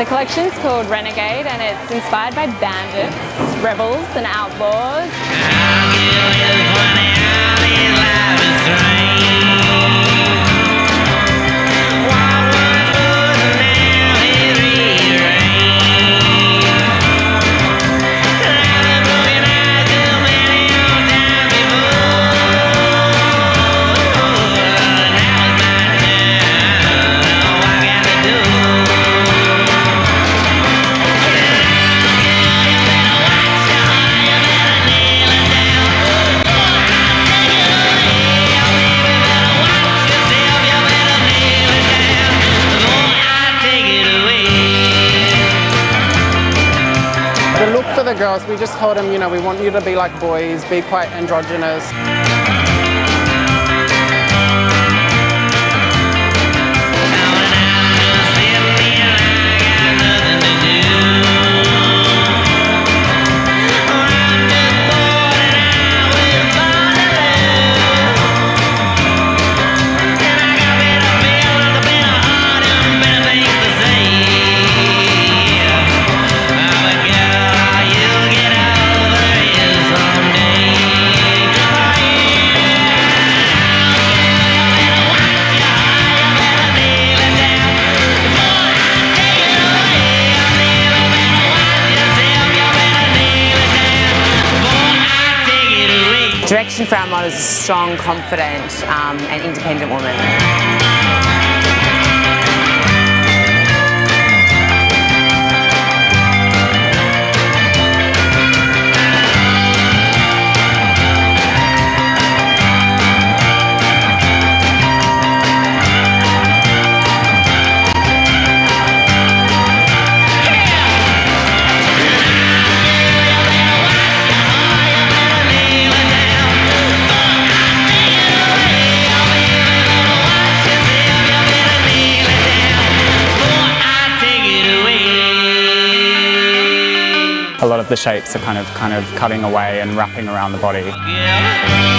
The collection is called Renegade and it's inspired by bandits, rebels and outlaws. For the girls, we just told them, you know, we want you to be like boys, be quite androgynous. Direction for our motto is a strong, confident um, and independent woman. The shapes are kind of kind of cutting away and wrapping around the body. Yeah.